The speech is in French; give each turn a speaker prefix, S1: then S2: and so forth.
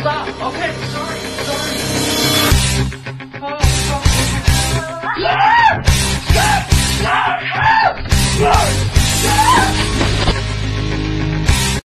S1: Stop. Okay.